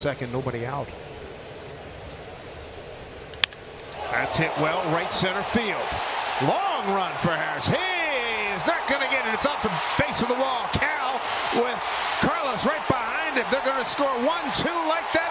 Second, nobody out. That's hit well, right center field. Long run for Harris. He's not going to get it. It's off the base of the wall. Cal with Carlos right behind it. They're going to score one, two like that,